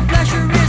pleasure